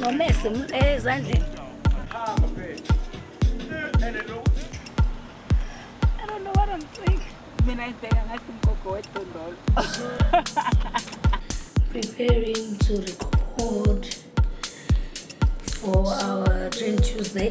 ngomesi mm, ezandleni I don't know what I'm doing. mina ngibheka ngathi mgogo wedondolo Preparing to record for our Trend Tuesday.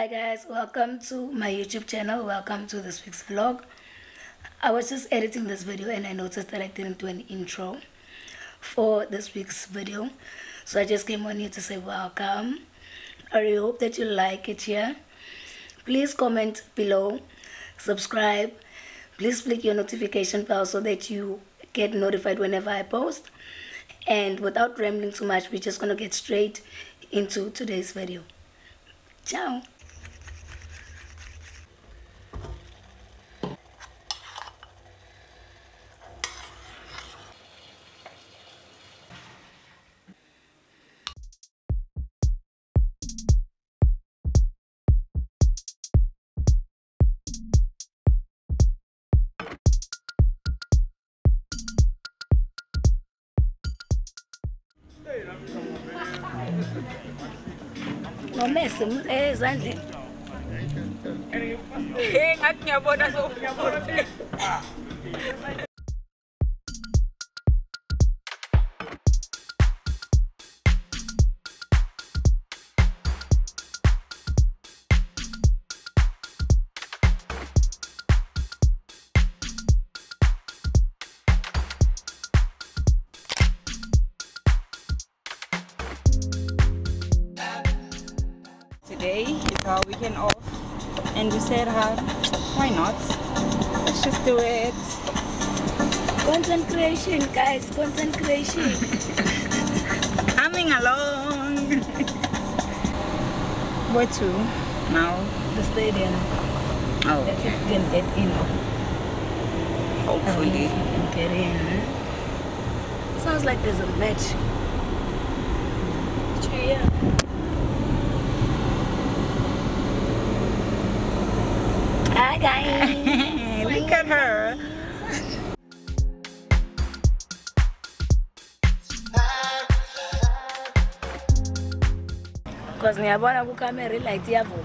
Hi guys, welcome to my YouTube channel. Welcome to this week's vlog. I was just editing this video and I noticed that I didn't do an intro for this week's video. So I just came on here to say welcome. I really hope that you like it here. Please comment below, subscribe. Please click your notification bell so that you get notified whenever I post. And without rambling too much, we're just gonna get straight into today's video. Ciao. Ngomesi ezandleni. Hey ngathi ngiyabona so Today is our weekend off, and we said, uh, why not? Let's just do it. content creation guys content creation Coming along. Where to now? the stadium Oh, let's see can get in hopefully. If can get in sounds like there's a match Cheer. hi guys Look at her. because ngiyabona kukamera ilight iyavuma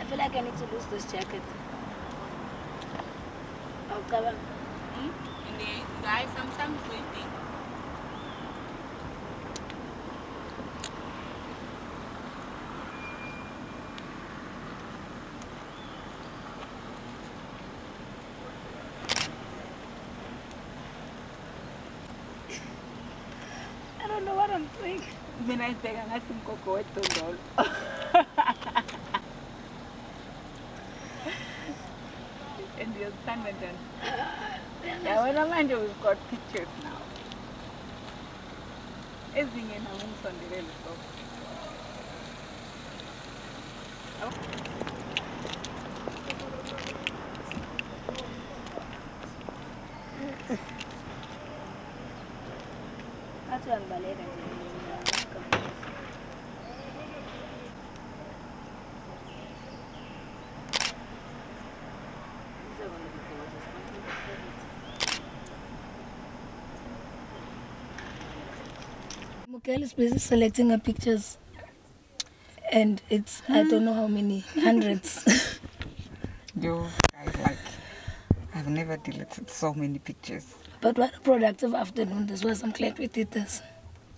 I feel like I need to lose this jacket. Awucabanga? Hmm? Guys, sometimes waiting. I don't know what I'm doing. mina ngibheka ngathi mgogo wedondolo and uyakuthanda njani yabona manje we've got pictures now. Ezinye nawe ngisondelele so Athi uyangibaleka nje. Mukele is busy selecting her pictures and it's I don't know how many hundreds. yo guys like i've never deleted so many pictures but what a productive afternoon this was. I'm glad we did this.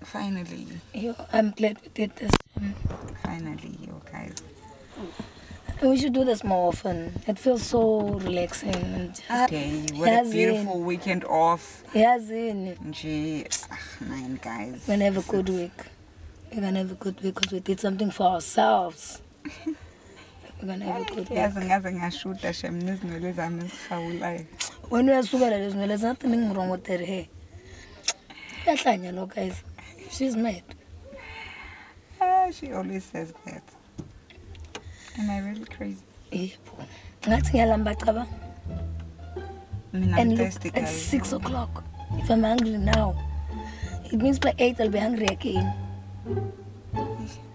finally Yo, I'm glad we did this. Um, finally yo guys we should do this more often. It feels so relaxing and just okay what a beautiful weekend off yazini. nje ah, man guys We're gonna have a good week. We're gonna have a good week because we did something for ourselves. yazi ngaze ngashuta shem nezinwele zami ezihawulayo wena uyasukela lezinto there's nothing wrong with her hair kuyahlanya lo guys. She's mad. Ah, she always says that. Am I really crazy? yebo. Ngathi ngiyalamba caba. Mina and look guys. six o'clock. If i'm hungry now it means by eight i'll be hungry again.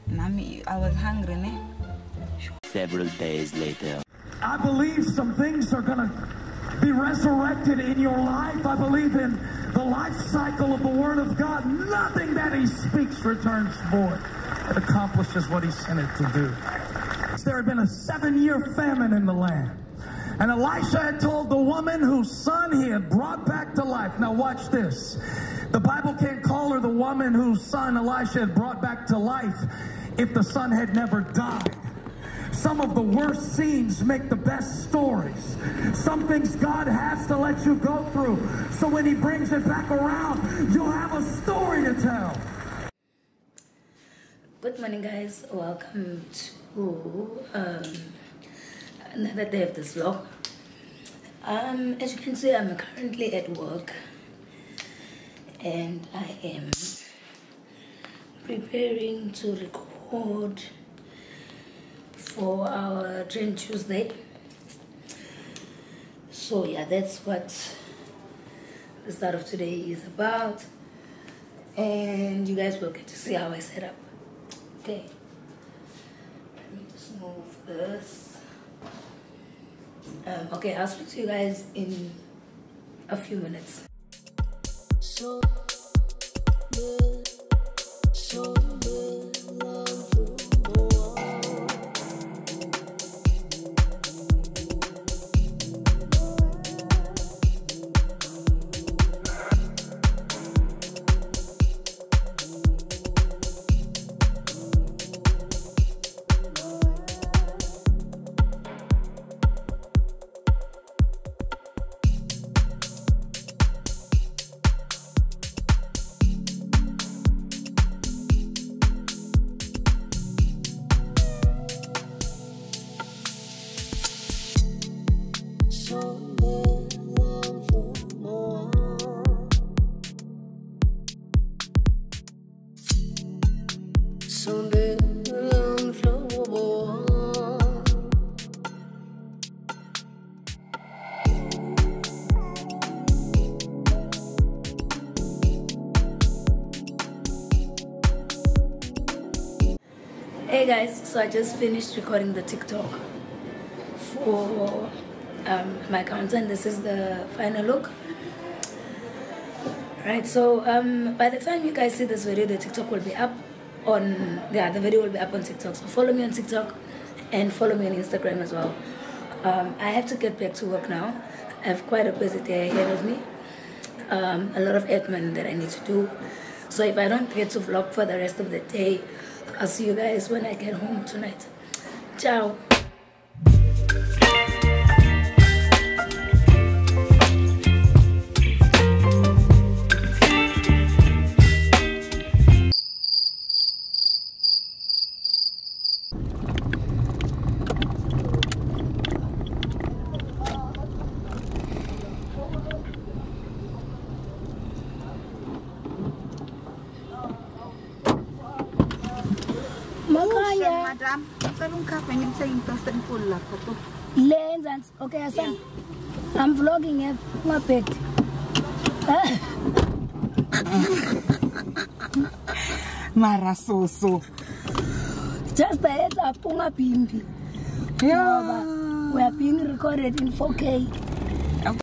Mommy, I was hungry, ne? Several days later. I believe some things are going to be resurrected in your life. I believe in the life cycle of the Word of God. Nothing that He speaks returns void. It accomplishes what He sent it to do. There had been a seven year famine in the land. And Elisha had told the woman whose son he had brought back to life. Now, watch this. The Bible can't call her the woman whose son Elisha had brought back to life if the son had never died. Some of the worst scenes make the best stories. Some things God has to let you go through. So when He brings it back around, you'll have a story to tell. Good morning, guys. Welcome to um, another day of this vlog. Um, as you can see, I'm currently at work and I am preparing to record for our Trend Tuesday. So, yeah, that's what the start of today is about and you guys will get to see how I set up. Okay. Let me just move this. Um, okay, I'll speak to you guys in a few minutes. So so Hey guys, so I just finished recording the TikTok for um, my content. This is the final look. Right, so um, by the time you guys see this video, the TikTok will be up on, yeah, the video will be up on TikTok. So follow me on TikTok and follow me on Instagram as well. Um, I have to get back to work now. I have quite a busy day ahead of me. Um, a lot of admin that I need to do. So if I don't get to vlog for the rest of the day, I'll see you guys when I get home tonight. Ciao. ngicela ungikhave ngimse into senifoni lapho to le enzansi. Okay asan i'm vlogging eva ungabhedi mara soso. Just a heads up ungabhimbi. Ngoba we are being recorded in 4k